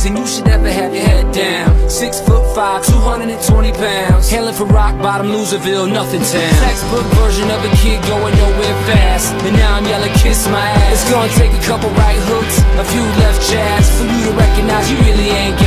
reason you should never have your head down. Six foot five, 220 pounds. Hailing from rock bottom, Loserville, nothing town. Textbook version of a kid going nowhere fast. And now I'm yelling, kiss my ass. It's gonna take a couple right hooks, a few left jabs for you to recognize you really ain't